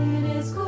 It is good.